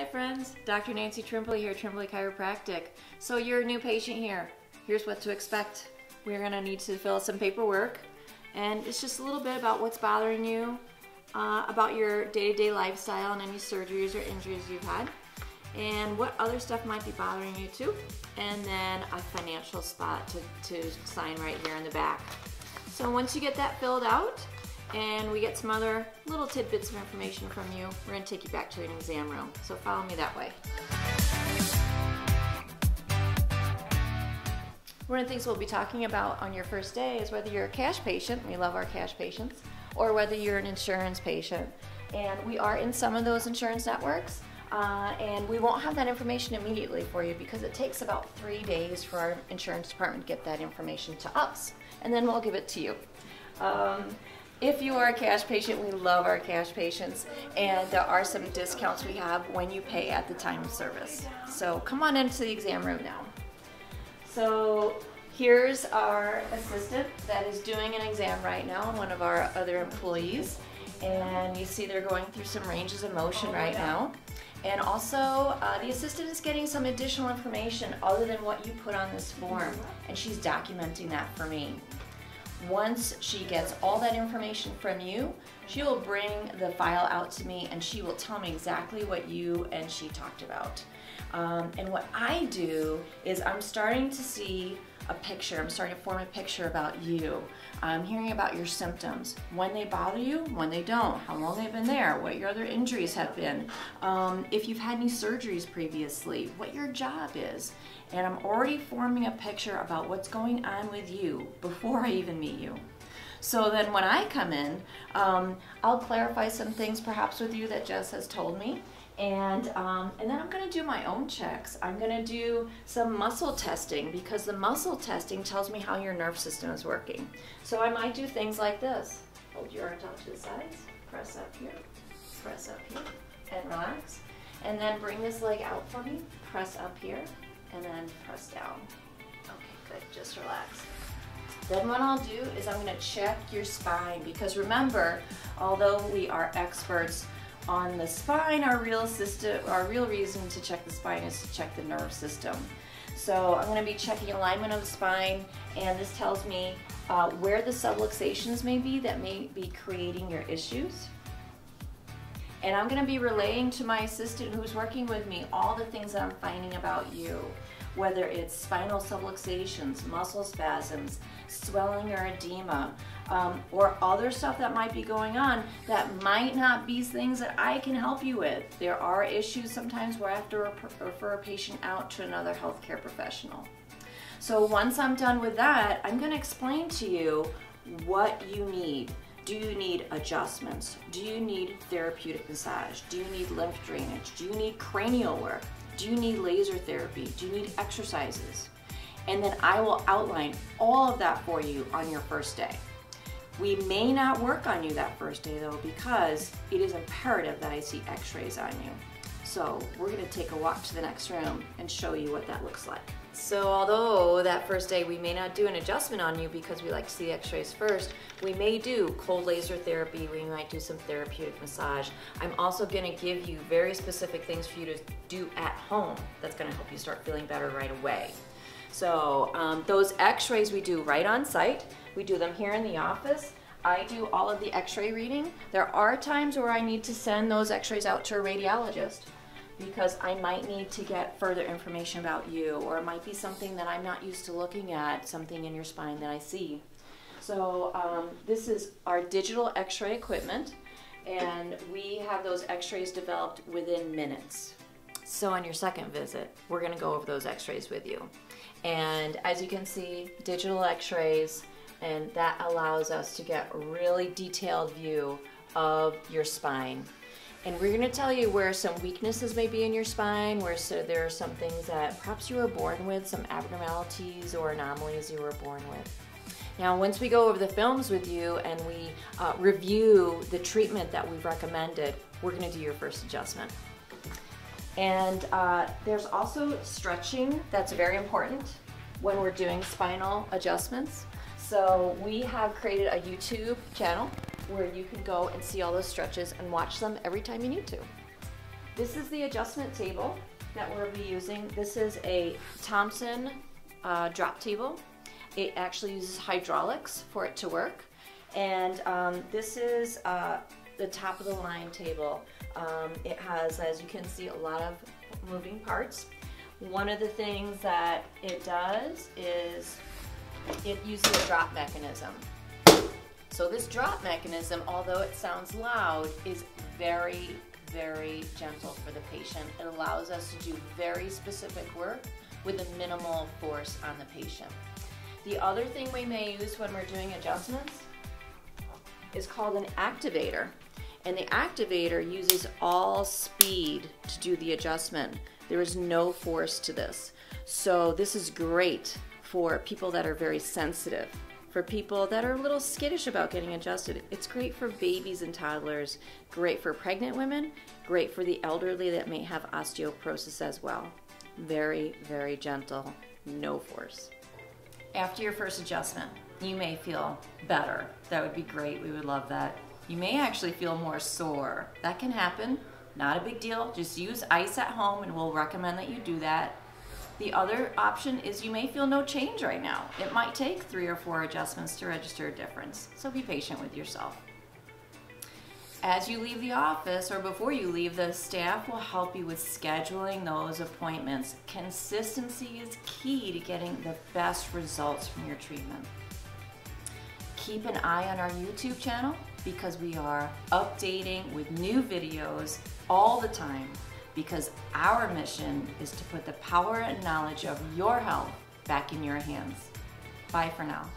Hi friends, Dr. Nancy Trimboli here, Trimboli Chiropractic. So you're a new patient here. Here's what to expect. We're gonna need to fill out some paperwork and it's just a little bit about what's bothering you, uh, about your day-to-day lifestyle and any surgeries or injuries you've had, and what other stuff might be bothering you too, and then a financial spot to, to sign right here in the back. So once you get that filled out, and we get some other little tidbits of information from you, we're gonna take you back to an exam room. So follow me that way. One of the things we'll be talking about on your first day is whether you're a cash patient, we love our cash patients, or whether you're an insurance patient. And we are in some of those insurance networks, uh, and we won't have that information immediately for you because it takes about three days for our insurance department to get that information to us, and then we'll give it to you. Um, if you are a cash patient, we love our cash patients, and there are some discounts we have when you pay at the time of service. So come on into the exam room now. So here's our assistant that is doing an exam right now, one of our other employees. And you see they're going through some ranges of motion right now. And also, uh, the assistant is getting some additional information other than what you put on this form, and she's documenting that for me. Once she gets all that information from you, she will bring the file out to me and she will tell me exactly what you and she talked about. Um, and what I do is I'm starting to see a picture, I'm starting to form a picture about you. I'm hearing about your symptoms, when they bother you, when they don't, how long they've been there, what your other injuries have been, um, if you've had any surgeries previously, what your job is. And I'm already forming a picture about what's going on with you before I even meet you. So then when I come in, um, I'll clarify some things perhaps with you that Jess has told me. And, um, and then I'm to do my own checks. I'm to do some muscle testing because the muscle testing tells me how your nerve system is working. So I might do things like this. Hold your arm out to the sides, press up here, press up here, and relax. And then bring this leg out for me, press up here, and then press down. Okay, good, just relax. Then what I'll do is I'm gonna check your spine because remember, although we are experts on the spine, our real system, our real reason to check the spine is to check the nerve system. So I'm going to be checking alignment of the spine, and this tells me uh, where the subluxations may be that may be creating your issues. And I'm going to be relaying to my assistant who's working with me all the things that I'm finding about you whether it's spinal subluxations, muscle spasms, swelling or edema, um, or other stuff that might be going on that might not be things that I can help you with. There are issues sometimes where I have to refer a patient out to another healthcare professional. So once I'm done with that, I'm going to explain to you what you need. Do you need adjustments? Do you need therapeutic massage? Do you need lymph drainage? Do you need cranial work? Do you need laser therapy? Do you need exercises? And then I will outline all of that for you on your first day. We may not work on you that first day though because it is imperative that I see x-rays on you. So we're gonna take a walk to the next room and show you what that looks like. So although that first day we may not do an adjustment on you because we like to see x-rays first, we may do cold laser therapy, we might do some therapeutic massage. I'm also gonna give you very specific things for you to do at home that's gonna help you start feeling better right away. So um, those x-rays we do right on site. We do them here in the office. I do all of the x-ray reading. There are times where I need to send those x-rays out to a radiologist because I might need to get further information about you, or it might be something that I'm not used to looking at, something in your spine that I see. So um, this is our digital x-ray equipment, and we have those x-rays developed within minutes. So on your second visit, we're gonna go over those x-rays with you. And as you can see, digital x-rays, and that allows us to get a really detailed view of your spine and we're going to tell you where some weaknesses may be in your spine, where so there are some things that perhaps you were born with, some abnormalities or anomalies you were born with. Now, once we go over the films with you and we uh, review the treatment that we've recommended, we're going to do your first adjustment. And uh, there's also stretching that's very important when we're doing spinal adjustments. So we have created a YouTube channel where you can go and see all those stretches and watch them every time you need to. This is the adjustment table that we'll be using. This is a Thompson uh, drop table. It actually uses hydraulics for it to work. And um, this is uh, the top of the line table. Um, it has, as you can see, a lot of moving parts. One of the things that it does is it uses a drop mechanism. So this drop mechanism, although it sounds loud, is very, very gentle for the patient. It allows us to do very specific work with a minimal force on the patient. The other thing we may use when we're doing adjustments is called an activator. And the activator uses all speed to do the adjustment. There is no force to this. So this is great for people that are very sensitive. For people that are a little skittish about getting adjusted, it's great for babies and toddlers, great for pregnant women, great for the elderly that may have osteoporosis as well. Very, very gentle, no force. After your first adjustment, you may feel better. That would be great. We would love that. You may actually feel more sore. That can happen. Not a big deal. Just use ice at home and we'll recommend that you do that. The other option is you may feel no change right now. It might take three or four adjustments to register a difference. So be patient with yourself. As you leave the office or before you leave, the staff will help you with scheduling those appointments. Consistency is key to getting the best results from your treatment. Keep an eye on our YouTube channel because we are updating with new videos all the time because our mission is to put the power and knowledge of your health back in your hands. Bye for now.